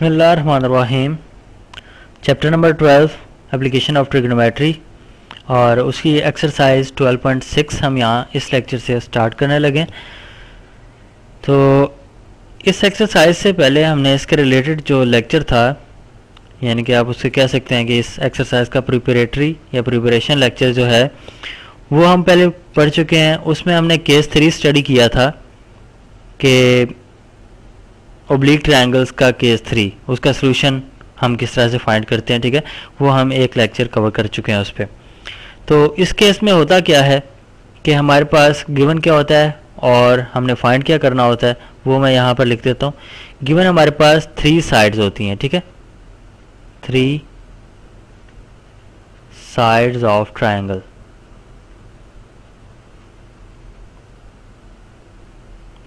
बिसमीम chapter number 12 application of trigonometry और उसकी एक्सरसाइज 12.6 हम यहाँ इस लेक्चर से स्टार्ट करने लगे। तो इस एक्सरसाइज से पहले हमने इसके रिलेटेड जो लेक्चर था, यानी कि आप उससे कह सकते हैं कि इस एक्सरसाइज का प्रिपरेटरी या प्रिपरेशन लेक्चर जो है, वो हम पहले पढ़ चुके हैं। उसमें हमने केस थ्री स्टडी किया था कि ओब्लिक ट्रायंगल्स का केस थ्री उसका सोल्यूशन हम किस तरह से फाइंड करते हैं, ठीक है? वो हम एक लेक्चर कवर कर चुके हैं उस पर तो इस केस में होता क्या है कि हमारे पास गिवन क्या होता है और हमने फाइंड क्या करना होता है, वो मैं यहाँ पर लिख देता हूँ। गिवन हमारे पास थ्री साइड्स होती हैं, ठीक है? थ्री साइड्स ऑफ़ ट्रायंगल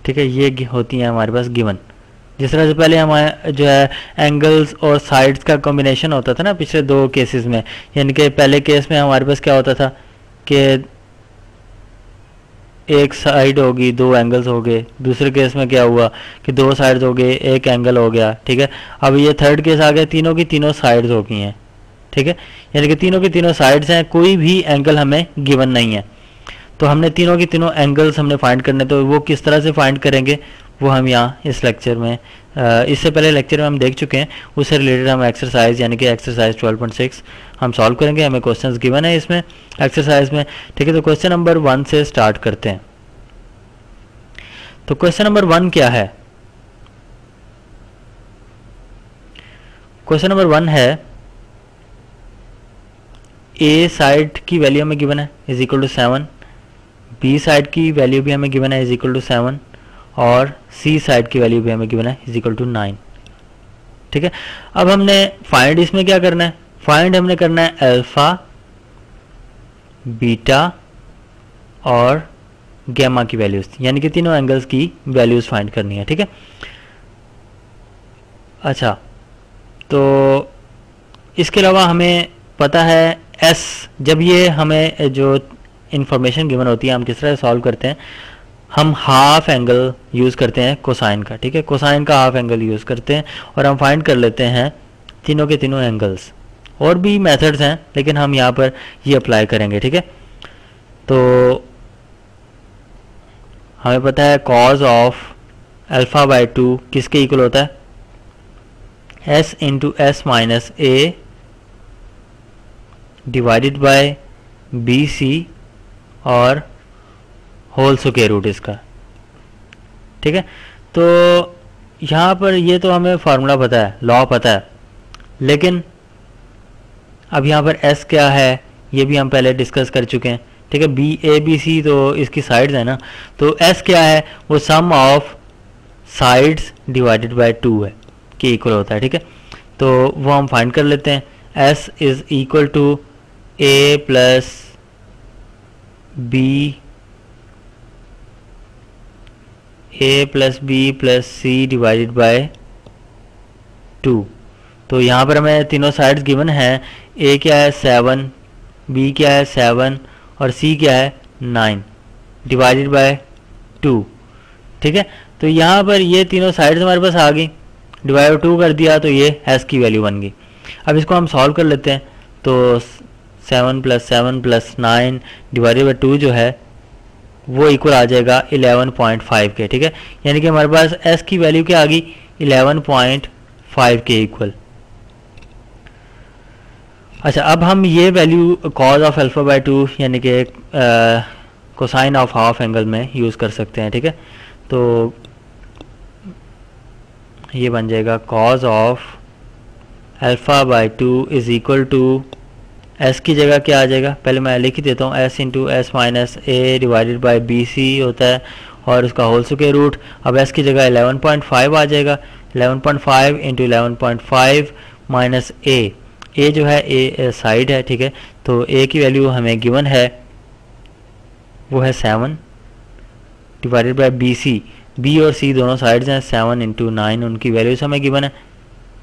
ठीक है, ये होती हैं हमारे पास गिवन जिस तरह से पहले हमारे जो है एंगल्स और साइड्स का कॉम्बिनेशन होता था ना पिछले दो केसेस में, यानी कि पहले केस में हमारे पास क्या होता था कि एक साइड होगी, दो एंगल्स हो गए, दूसरे केस में क्या हुआ कि दो साइड्स हो गए, एक एंगल हो गया, ठीक है? अब ये थर्ड केस आ गया, तीनों की तीनों साइड्स हो गई हैं, ठीक है? यानी कि तीनों की तीनों साइड्स हैं, कोई भी एंगल हमें गिवन नहीं है। तो हमने तीनों की तीनों एंगल्स हमने फाइंड करने तो वो किस तरह से फाइंड करेंगे? वो हम यहाँ इस लेक्चर में इससे पहले लेक्चर में हम देख चुके हैं, उससे रिलेटेड हम एक्सरसाइज यानी कि एक्सरसाइज 12.6 हम सॉल्व करेंगे, हमें क्वेश्चंस गिवन है इसमें एक्सरसाइज में। ठीक है तो क्वेश्चन नंबर वन से स्टार्ट करते हैं। तो क्वेश्चन नंबर वन क्या है? क्वेश्चन नंबर वन है ए साइड की वैल्यू हमें गिवन है is equal to seven b side की वैल्यू भी हमें गिवन है इज़ इक्वल टू सेवन और सी साइड की वैल्यू भी हमें गिवन है इज़ इक्वल टू नाइन ठीक है? अब हमने फाइंड इसमें क्या करना है? फाइंड हमने करना है अल्फ़ा बीटा और गैमा की वैल्यूज़ यानी कि तीनों एंगल्स की वैल्यूज़ फाइंड करनी है, ठीक है? अच्छा तो इसके अलावा हमें पता है एस जब ये हमें जो इंफॉर्मेशन गिवन होती है, हम किस तरह सॉल्व करते हैं? हम हाफ़ एंगल यूज़ करते हैं कोसाइन का, ठीक है? कोसाइन का हाफ़ एंगल यूज़ करते हैं और हम फाइंड कर लेते हैं तीनों के तीनों एंगल्स और भी मेथड्स हैं, लेकिन हम यहाँ पर ये अप्लाई करेंगे, ठीक है? तो हमें पता है cos of alpha by two किसके इक्वल होता है? S into s minus a divided by b c और होल स्क्वेयर रूट इसका। ठीक है? तो यहाँ पर ये तो हमें फार्मूला पता है लॉ पता है। लेकिन अब यहाँ पर एस क्या है, ये भी हम पहले डिस्कस कर चुके हैं। ठीक है? बी ए बी सी तो इसकी साइड्स है ना? तो एस क्या है? वो sum of sides divided by two है के इक्वल होता है, ठीक है? तो वो हम फाइंड कर लेते हैं। S is equal to a plus b a plus b plus c divided by two तो यहाँ पर हमें तीनों साइड्स गिवन हैं। ए क्या है? सेवन बी क्या है? सेवन और सी क्या है? नाइन डिवाइडेड बाय टू ठीक है? तो यहाँ पर ये तीनों साइड्स हमारे पास आ गई। डिवाइड टू कर दिया तो ये एस की वैल्यू बन गई। अब इसको हम सॉल्व कर लेते हैं। तो seven plus seven plus nine divided by two जो है वो इक्वल आ जाएगा 11.5 के, ठीक है? यानी कि हमारे पास एस की वैल्यू क्या आ गई? 11.5 के इक्वल अच्छा अब हम ये value cos of alpha by two यानी कि कोसाइन ऑफ़ हाफ़ एंगल में यूज़ कर सकते हैं, ठीक है? तो ये बन जाएगा cos of alpha by two is equal to s की जगह क्या आ जाएगा? पहले मैं लिख ही देता हूँ। S into s minus a divided by b c होता है और उसका होल स्क्वायर रूट अब एस की जगह 11.5 आ जाएगा। 11.5 point five into eleven point five minus a a जो है ए साइड है, ठीक है? तो ए की वैल्यू हमें गिवन है, वो है seven divided by B C B और सी दोनों साइड्स हैं सेवन इंटू नाइन उनकी वैल्यूज़ हमें गिवन है,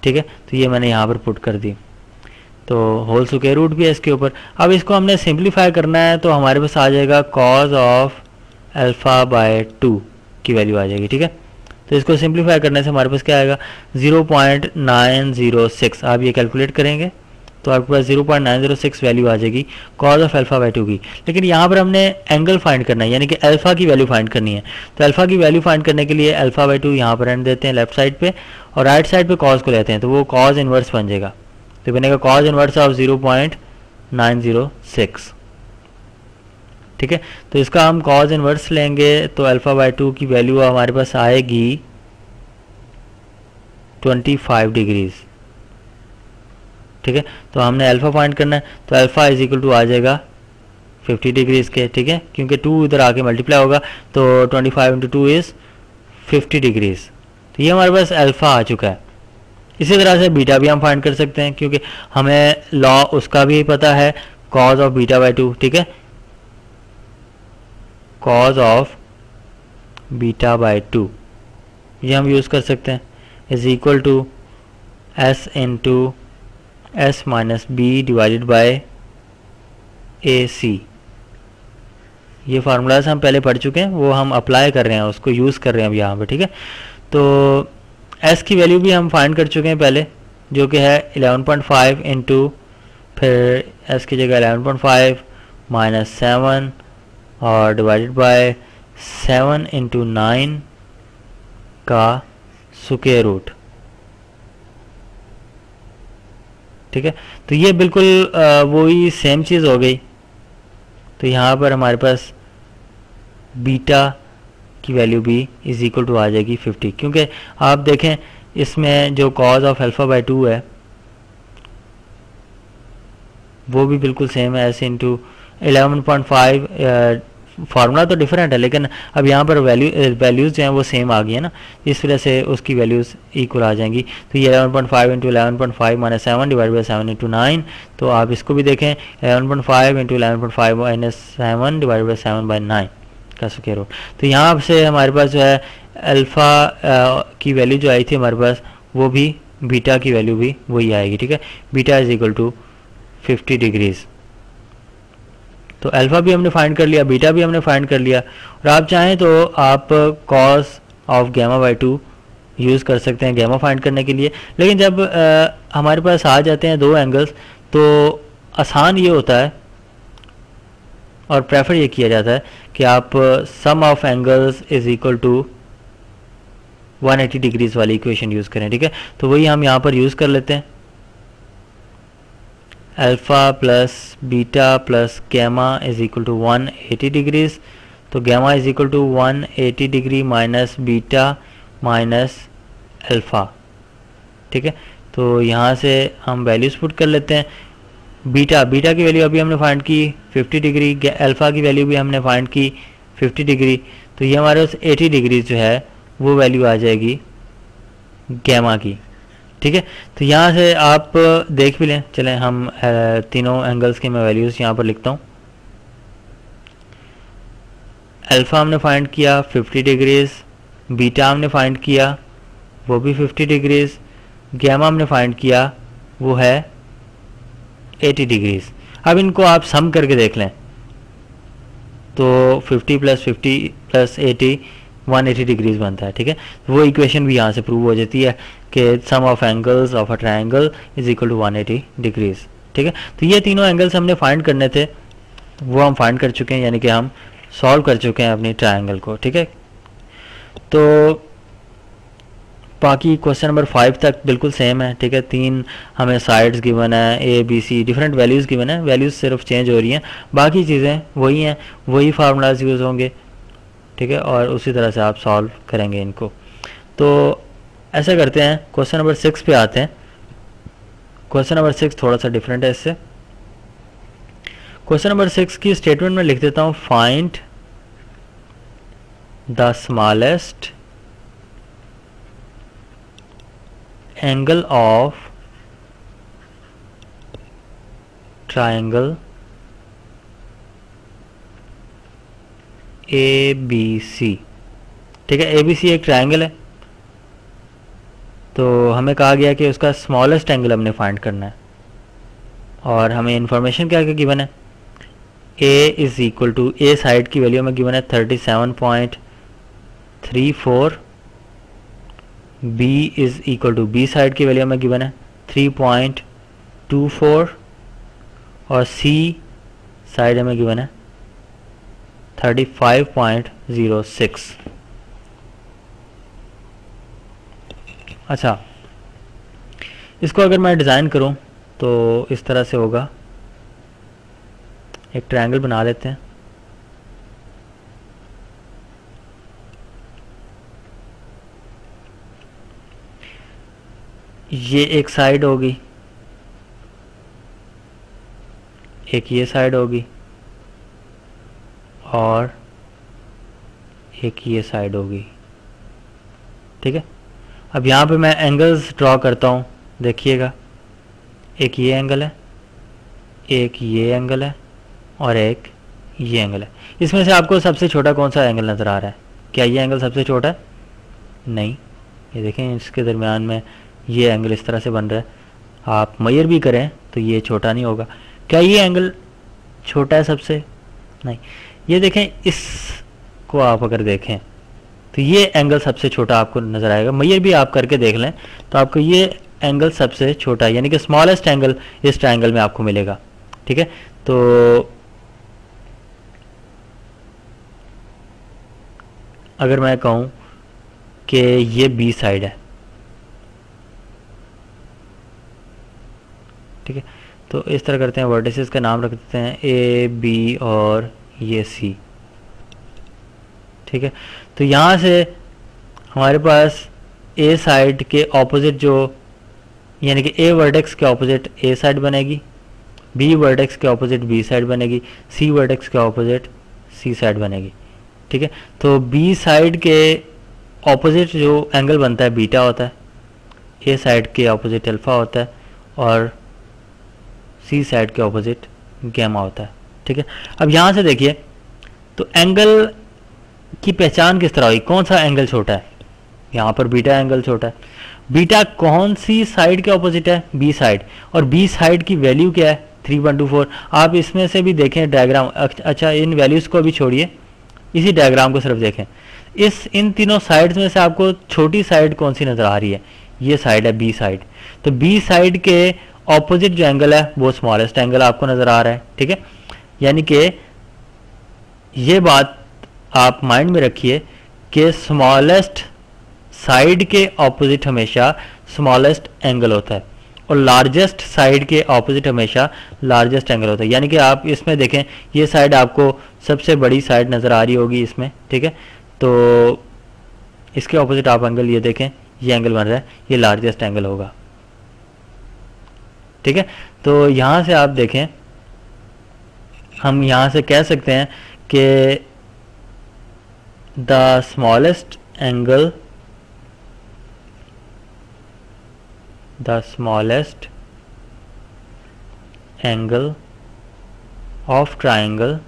ठीक है? तो ये मैंने यहाँ पर पुट कर दी। तो होल स्क्वायर रूट भी है इसके ऊपर। अब इसको हमने सिंप्लीफाई करना है तो हमारे पास आ जाएगा cos of alpha by two की वैल्यू आ जाएगी, ठीक है? तो इसको सिंप्लीफाई करने से हमारे पास क्या आएगा? 0.906 आप ये कैलकुलेट करेंगे तो आपके पास 0.906 वैल्यू आ जाएगी cos of alpha by two की। लेकिन यहाँ पर हमने एंगल फाइंड करना है, यानी कि अल्फ़ा की वैल्यू फाइंड करनी है। तो अल्फ़ा की वैल्यू फाइंड करने के लिए अल्फ़ा बाई टू यहाँ पर एंड देते हैं लेफ़्ट साइड पे, और राइट साइड पे कॉज को लेते हैं तो वो कॉज इनवर्स बन जाएगा। तो बनेगा cos inverse of zero point nine zero six ठीक है? तो इसका हम कॉज इनवर्स लेंगे तो अल्फ़ा बाई टू की वैल्यू हमारे पास आएगी 25 डिग्रीज ठीक है? तो हमने अल्फ़ा फाइंड करना है तो अल्फ़ा इज़ इक्वल टू आ जाएगा 50 डिग्रीज के। ठीक है? क्योंकि टू इधर आके मल्टीप्लाई होगा तो 25 five into two is fifty degrees तो ये हमारे पास अल्फ़ा आ चुका है। इसी तरह से बीटा भी हम फाइंड कर सकते हैं, क्योंकि हमें लॉ उसका भी पता है cos of beta by two ठीक है? Cos of beta by two ये हम यूज़ कर सकते हैं। Is equal to S into S minus B divided by A C ये फार्मूलाज हम पहले पढ़ चुके हैं, वो हम अप्लाई कर रहे हैं, उसको यूज़ कर रहे हैं अब यहाँ पे, ठीक है? तो एस की वैल्यू भी हम फाइंड कर चुके हैं पहले, जो कि है 11.5 पॉइंट फाइव इंटू फिर एस की जगह 11.5 पॉइंट फाइव माइनस सेवन और divided by seven into nine का सुके रूट ठीक है? तो ये बिल्कुल वही सेम चीज़ हो गई। तो यहाँ पर हमारे पास बीटा की वैल्यू भी इज़ इक्वल टू आ जाएगी 50 क्योंकि आप देखें, इसमें जो cos of alpha by two है, वो भी बिल्कुल सेम है, ऐसे into eleven point five formula तो डिफरेंट है, लेकिन अब यहाँ पर वैल्यू वैल्यूज़ जो हैं वो सेम आ गई है ना, इस वजह से उसकी वैल्यूज़ इक्वल आ जाएँगी. तो ये 11.5 point five into eleven point five minus seven divide by seven into nine तो आप इसको भी देखें 11.5 point five into eleven point five minus seven divide by seven by nine का स्क्र रूट तो यहाँ से हमारे पास जो है अल्फ़ा की वैल्यू जो आई थी हमारे पास वो भी बीटा की वैल्यू भी वही आएगी ठीक है? Beta is equal to fifty degrees तो अल्फ़ा भी हमने फाइंड कर लिया बीटा भी हमने फाइंड कर लिया। और आप चाहें तो आप cos of gamma by two use कर सकते हैं गैमा फाइंड करने के लिए। लेकिन जब आ, हमारे पास आ जाते हैं दो एंगल्स तो आसान ये होता है और प्रेफर ये किया जाता है कि आप sum of angles is equal to 180 degrees वाली इक्वेशन यूज़ करें, ठीक है? तो वही हम यहाँ पर यूज़ कर लेते हैं। Alpha plus beta plus gamma is equal to 180 degrees तो gamma is equal to 180 degree minus beta minus alpha ठीक है? तो यहाँ से हम वैल्यूज़ पुट कर लेते हैं। बीटा बीटा की वैल्यू अभी हमने फाइंड की 50 डिग्री अल्फ़ा की वैल्यू भी हमने फाइंड की 50 डिग्री तो ये हमारे पास 80 डिग्री जो है, वो वैल्यू आ जाएगी गैमा की, ठीक है? तो यहाँ से आप देख भी लें, चलें हम तीनों एंगल्स की मैं वैल्यूज़ यहाँ पर लिखता हूँ। अल्फ़ा हमने फाइंड किया 50 डिग्रीज बीटा हमने फाइंड किया, वो भी 50 डिग्रीज गैमा हमने फाइंड किया, वो है 80 डिग्रीज। अब इनको आप सम करके देख लें। तो 50 plus fifty plus eighty 180 degrees बनता है, ठीक है? तो वो इक्वेशन भी यहाँ से प्रूव हो जाती है कि sum of angles of a triangle is equal to 180 degrees ठीक है? तो ये तीनों एंगल्स हमने फाइंड करने थे। वो हम फाइंड कर चुके हैं, यानी कि हम सॉल्व कर चुके हैं अपनी ट्राइंगल को, ठीक है? तो बाकी क्वेश्चन नंबर फाइव तक बिल्कुल सेम है, ठीक है? तीन हमें साइड्स गिवन है A B C different values given है वैल्यूज़ सिर्फ़ चेंज हो रही हैं। बाकी चीज़ें वही हैं, वही फार्मूलाज यूज़ होंगे, ठीक है? और उसी तरह से आप सॉल्व करेंगे इनको। तो ऐसा करते हैं क्वेश्चन नंबर सिक्स पे आते हैं। क्वेश्चन नंबर सिक्स थोड़ा सा डिफरेंट है इससे। क्वेश्चन नंबर सिक्स की स्टेटमेंट में लिख देता हूँ find the smallest angle of triangle A B C ठीक है? ए बी सी एक ट्राइंगल है। तो हमें कहा गया कि उसका स्मॉलेस्ट एंगल हमने फाइंड करना है। और हमें इंफॉर्मेशन क्या क्या गिवन है? A is equal to A side की वैल्यू में गिवन है thirty seven point three four B is equal to B side की वैल्यू हमें गिवन है। थ्री पॉइंट टू फोर और सी साइड हमें गिवन है। Thirty five point zero six अच्छा इसको अगर मैं डिज़ाइन करूँ तो इस तरह से होगा। एक ट्रायंगल बना लेते हैं। ये एक साइड होगी। एक ये साइड होगी और एक ये साइड होगी। ठीक है? अब यहाँ पे मैं एंगल्स ड्रॉ करता हूँ। देखिएगा। एक ये एंगल है, एक ये एंगल है और एक ये एंगल है। इसमें से आपको सबसे छोटा कौन सा एंगल नज़र आ रहा है? क्या ये एंगल सबसे छोटा है? नहीं। ये देखें, इसके दरमियान में ये एंगल इस तरह से बन रहा है। आप मैयर भी करें तो ये छोटा नहीं होगा। क्या ये एंगल छोटा है सबसे? नहीं। ये देखें, इस को आप अगर देखें तो ये एंगल सबसे छोटा आपको नज़र आएगा। मैयर भी आप करके देख लें तो आपको ये एंगल सबसे छोटा, यानी कि स्मॉलेस्ट एंगल इस ट्रायंगल में आपको मिलेगा। ठीक है? तो अगर मैं कहूँ कि ये बी साइड है ठीक है? तो इस तरह करते हैं वर्टिसेस का नाम रख देते हैं ए बी और ये सी ठीक है? तो यहाँ से हमारे पास ए साइड के ऑपोजिट जो, यानी कि ए वर्डेक्स के ऑपोजिट ए साइड बनेगी बी वर्डेक्स के ऑपोजिट बी साइड बनेगी सी वर्डेक्स के ऑपोजिट सी साइड बनेगी। ठीक है? तो बी साइड के ऑपोजिट जो एंगल बनता है बीटा होता है ए साइड के ऑपोजिट अल्फ़ा होता है और सी साइड के ऑपोजिट गैमा होता है, ठीक है? अब यहाँ से देखिए तो एंगल की पहचान किस तरह हुई? कौन सा एंगल छोटा है? यहाँ पर बीटा एंगल छोटा है। बीटा कौन सी साइड के ऑपोजिट है? बी साइड और बी साइड की वैल्यू क्या है? थ्री वन टू फोर आप इसमें से भी देखें डायग्राम अच्छा इन वैल्यूज़ को भी छोड़िए। इसी डायग्राम को सिर्फ़ देखें। इस, इन तीनों साइड्स में से आपको छोटी साइड कौन सी नज़र आ रही है? ये साइड है बी साइड तो बी साइड के ऑपोजिट जो एंगल है, वो स्मॉलेस्ट एंगल आपको नज़र आ रहा है, ठीक है? यानी कि ये बात आप माइंड में रखिए कि स्मॉलेस्ट साइड के ऑपोजिट हमेशा स्मॉलेस्ट एंगल होता है और लार्जेस्ट साइड के ऑपोजिट हमेशा लार्जेस्ट एंगल होता है। यानी कि आप इसमें देखें, ये साइड आपको सबसे बड़ी साइड नज़र आ रही होगी इसमें, ठीक है? तो इसके ऑपोजिट आप एंगल ये देखें, ये एंगल बन रहा है, ये लार्जेस्ट एंगल होगा। ठीक है? तो यहाँ से आप देखें, हम यहाँ से कह सकते हैं कि the smallest angle the smallest angle of triangle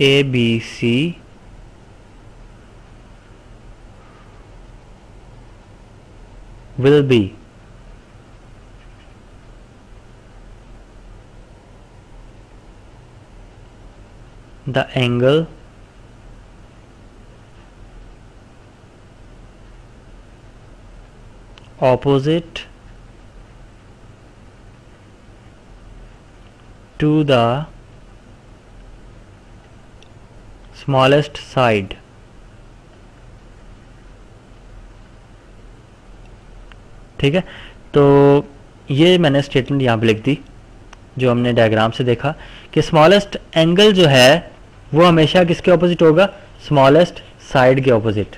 A B ABC will be. The angle opposite to the smallest side ठीक है? तो ये मैंने स्टेटमेंट यहाँ पे लिख दी, जो हमने डायग्राम से देखा कि स्मॉलेस्ट एंगल जो है, वो हमेशा किसके ऑपोजिट होगा? स्मॉलेस्ट साइड के ऑपोजिट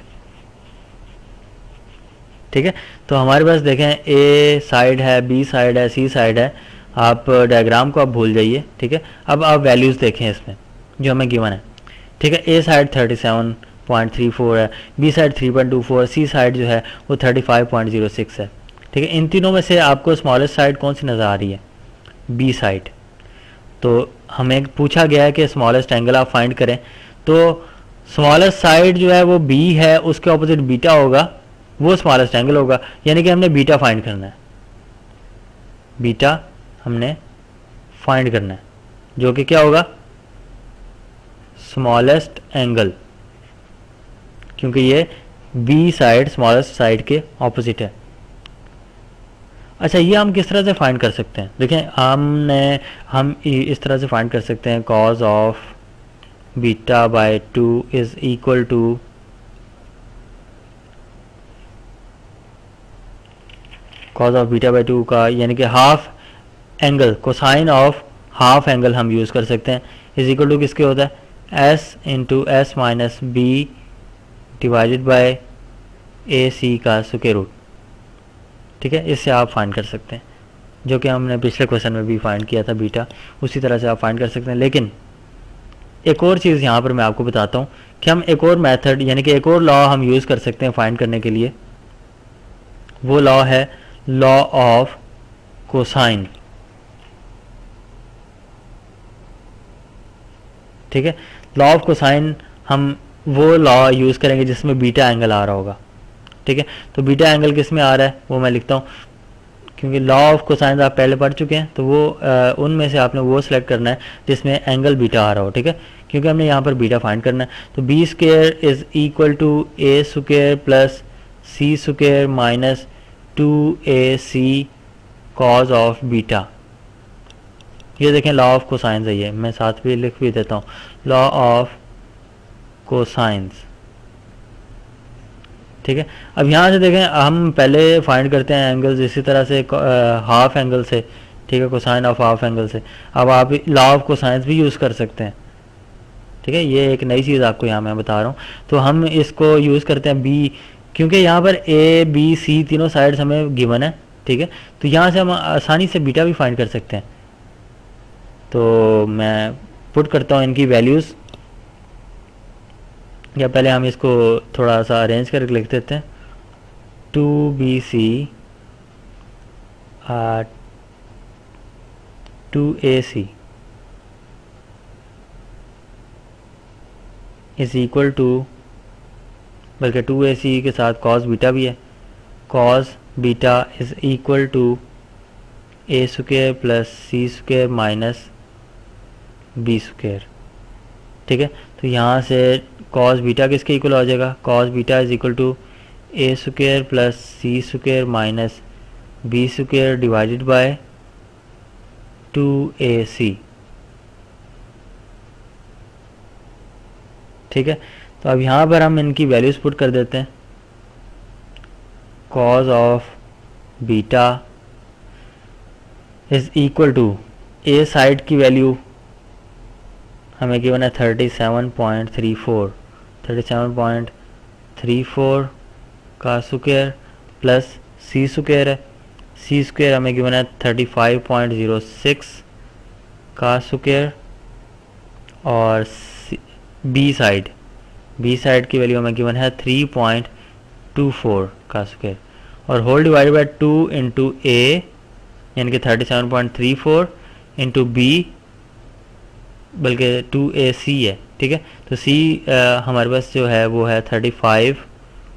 ठीक है? तो हमारे पास देखें ए साइड है बी साइड है सी साइड है। आप डायग्राम को आप भूल जाइए, ठीक है? अब आप वैल्यूज़ देखें इसमें, जो हमें गिवन है। ठीक है? A side thirty seven point three four है B side three point two four C side जो है, वो thirty five point zero six है। ठीक है, इन तीनों में से आपको स्मॉलेस्ट साइड कौन सी नज़र आ रही है? बी साइड तो हमें पूछा गया है कि स्मॉलेस्ट एंगल आप फाइंड करें। तो स्मॉलेस्ट साइड जो है वो बी है, उसके ऑपोजिट बीटा होगा, वो स्मॉलेस्ट एंगल होगा। यानी कि हमने बीटा फाइंड करना है। बीटा हमने फाइंड करना है। जो कि क्या होगा? स्मॉलेस्ट एंगल क्योंकि ये बी साइड स्मॉलेस्ट साइड के ऑपोजिट है। अच्छा ये हम किस तरह से फाइंड कर सकते हैं? देखें हमने हम इस तरह से फाइंड कर सकते हैं cos of beta by two is equal to cos of beta by two का, यानी कि half angle cosine of half angle हम यूज़ कर सकते हैं। इज़ इक्वल टू किसके होता है? S into S minus B divided by A C का सुके रूट ठीक है? इससे आप फाइंड कर सकते हैं। जो कि हमने पिछले क्वेश्चन में भी फाइंड किया था बीटा उसी तरह से आप फाइंड कर सकते हैं। लेकिन एक और चीज़ यहाँ पर मैं आपको बताता हूँ कि हम एक और मेथड यानी कि एक और लॉ हम यूज़ कर सकते हैं फाइंड करने के लिए। वो लॉ है लॉ ऑफ़ कोसाइन ठीक है? लॉ ऑफ़ कोसाइन हम वो लॉ यूज़ करेंगे जिसमें बीटा एंगल आ रहा होगा। ठीक है? तो बीटा एंगल किसमें आ रहा है? वो मैं लिखता हूँ। क्योंकि लॉ ऑफ़ कोसाइन आप पहले पढ़ चुके हैं तो वो उनमें से आपने वो सिलेक्ट करना है, जिसमें एंगल बीटा आ रहा हो, ठीक है? क्योंकि हमने यहाँ पर बीटा फाइंड करना है। तो B square is equal to A square plus C square minus two A C cos of beta ये देखें लॉ ऑफ़ कोसाइंस है ये। मैं साथ भी लिख भी देता हूँ। लॉ ऑफ़ कोसाइंस ठीक है? अब यहाँ से देखें, हम पहले फाइंड करते हैं एंगल्स इसी तरह से हाफ़ एंगल से, ठीक है? कोसाइन ऑफ़ हाफ़ एंगल से। अब आप लॉ ऑफ़ कोसाइंस भी यूज़ कर सकते हैं। ठीक है? ये एक नई चीज़ आपको यहाँ मैं बता रहा हूँ। तो हम इसको यूज़ करते हैं बी क्योंकि यहाँ पर ए बी सी तीनों साइड्स हमें गिवन है, ठीक है? तो यहाँ से हम आसानी से बीटा भी फाइंड कर सकते हैं। तो मैं पुट करता हूँ इनकी वैल्यूज़ या पहले हम इसको थोड़ा सा अरेंज करके लिख देते हैं। Two B C two A C. Is equal to, बल्कि टू ए सी के साथ कॉस बीटा भी है। Cos beta is equal to A square plus C square minus B square ठीक है? तो यहाँ से कॉस बीटा किसके इक्वल हो जाएगा? Cos beta is equal to A square plus C square minus B square divided by two A C ठीक है? तो अब यहाँ पर हम इनकी वैल्यूज़ पुट कर देते हैं। Cos of beta is equal to A side की वैल्यू हमें गिवन है thirty seven point three four thirty seven point three four का स्क्र प्लस सी स्क्र है। सी स्क्र हमें गिवन है thirty five point zero six का square और B side B side की वैल्यू हमें गिवन है थ्री पॉइंट टू फोर का स्क्र और whole divide by two into A यानी कि thirty seven point three four into B बल्कि टू ए सी है, ठीक है? तो सी हमारे पास जो है, वो है thirty five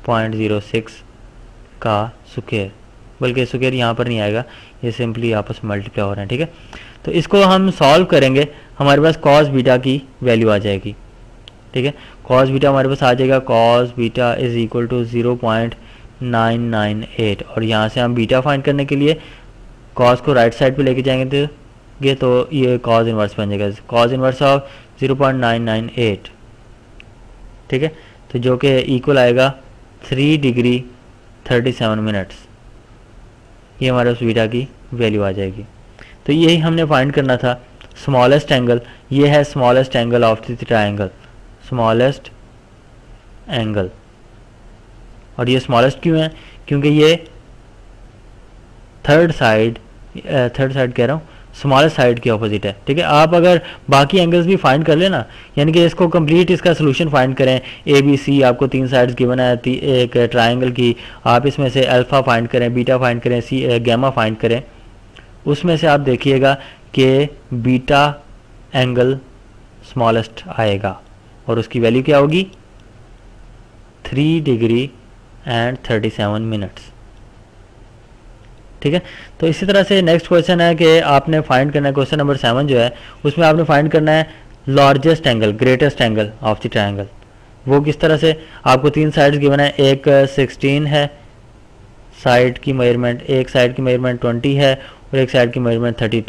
point zero six का सुकेर। बल्कि सुकेर यहाँ पर नहीं आएगा, ये सिंपली आपस में मल्टीप्लाई हो रहे हैं, ठीक है? तो इसको हम सॉल्व करेंगे, हमारे पास कॉस बीटा की वैल्यू आ जाएगी, ठीक है? कॉस बीटा हमारे पास आ जाएगा, cos beta is equal to zero point nine nine eight. और यहाँ से हम बीटा फाइंड करने के लिए कॉस को राइट साइड पे लेके जाएँगे तो ये तो ये कॉज इन्वर्स बन जाएगा। Cos inverse of zero point nine nine eight ठीक है? तो जो कि इक्वल आएगा three degree thirty seven minutes ये हमारे उस बीटा की वैल्यू आ जाएगी। तो यही हमने फाइंड करना था। स्मॉलेस्ट एंगल ये है smallest angle of the triangle smallest angle और ये स्मॉलेस्ट क्यों है? क्योंकि ये थर्ड साइड थर्ड साइड कह रहा हूँ। स्मॉलेस्ट साइड के ऑपोजिट है, ठीक है? आप अगर बाकी एंगल्स भी फाइंड कर लेना, यानी कि इसको कंप्लीट इसका सोल्यूशन फाइंड करें। ए बी सी आपको तीन साइड्स गिवन है एक ट्राइंगल की, आप इसमें से अल्फ़ा फाइंड करें बीटा फाइंड करें सी गैमा फाइंड करें। उसमें से आप देखिएगा कि बीटा एंगल स्मॉलेस्ट आएगा, और उसकी वैल्यू क्या होगी? Three degree and thirty seven minutes ठीक है? तो इसी तरह से नेक्स्ट क्वेश्चन है कि आपने फाइंड करना है क्वेश्चन नंबर सेवन जो है, उसमें आपने फाइंड करना है largest angle greatest angle of the triangle वो किस तरह से? आपको तीन साइड्स गिवन है, एक सिक्सटीन है साइड की मेज़रमेंट एक साइड की मेज़रमेंट ट्वेंटी है और एक साइड की मेज़रमेंट थर्टी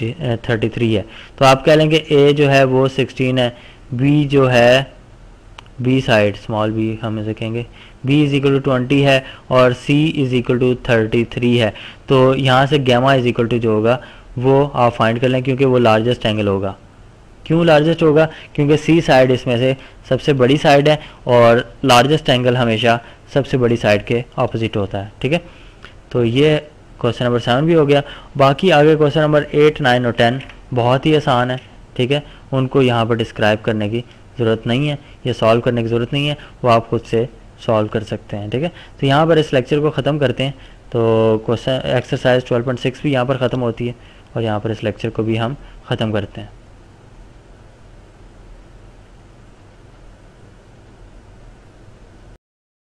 थर्टी थ्री है. तो आप कह लेंगे ए जो है वो सिक्सटीन है बी जो है बी साइड स्मॉल बी हम इसे कहेंगे. B is equal to twenty है और C is equal to thirty three है। तो यहाँ से गैमा इज़ इक्वल टू जो होगा, वो आप फाइंड कर लें क्योंकि वो लार्जेस्ट एंगल होगा। क्यों लार्जेस्ट होगा? क्योंकि सी साइड इसमें से सबसे बड़ी साइड है और लार्जेस्ट एंगल हमेशा सबसे बड़ी साइड के ऑपोजिट होता है, ठीक है? तो ये क्वेश्चन नंबर सेवन भी हो गया। बाकी आगे क्वेश्चन नंबर एट नाइन और टेन बहुत ही आसान है, ठीक है? उनको यहाँ पर डिस्क्राइब करने की ज़रूरत नहीं है, या सॉल्व करने की ज़रूरत नहीं है, वो आप खुद से सॉल्व कर सकते हैं, ठीक है? तो यहाँ पर इस लेक्चर को ख़त्म करते हैं। तो क्वेश्चन एक्सरसाइज 12.6 भी यहाँ पर ख़त्म होती है और यहाँ पर इस लेक्चर को भी हम ख़त्म करते हैं।